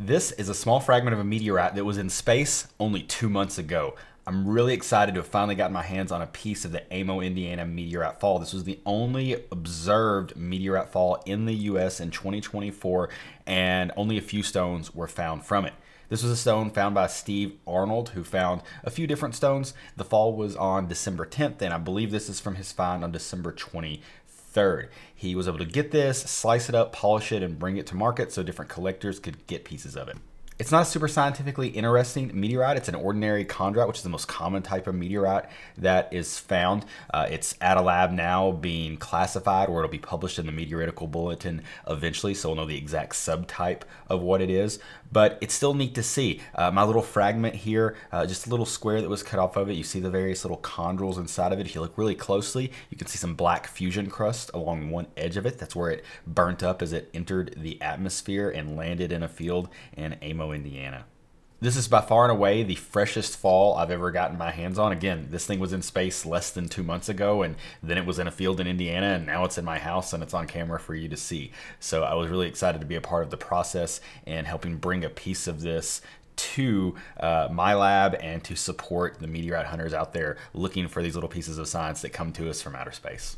This is a small fragment of a meteorite that was in space only two months ago. I'm really excited to have finally gotten my hands on a piece of the Amo, Indiana meteorite fall. This was the only observed meteorite fall in the US in 2024, and only a few stones were found from it. This was a stone found by Steve Arnold, who found a few different stones. The fall was on December 10th, and I believe this is from his find on December 23rd. He was able to get this, slice it up, polish it, and bring it to market so different collectors could get pieces of it. It's not a super scientifically interesting meteorite. It's an ordinary chondrite, which is the most common type of meteorite that is found. Uh, it's at a lab now being classified, or it'll be published in the Meteoritical Bulletin eventually, so we'll know the exact subtype of what it is. But it's still neat to see. Uh, my little fragment here, uh, just a little square that was cut off of it. You see the various little chondrules inside of it. If you look really closely, you can see some black fusion crust along one edge of it. That's where it burnt up as it entered the atmosphere and landed in a field in Amo, Indiana. This is by far and away the freshest fall I've ever gotten my hands on. Again, this thing was in space less than two months ago, and then it was in a field in Indiana, and now it's in my house and it's on camera for you to see. So I was really excited to be a part of the process and helping bring a piece of this to uh, my lab and to support the meteorite hunters out there looking for these little pieces of science that come to us from outer space.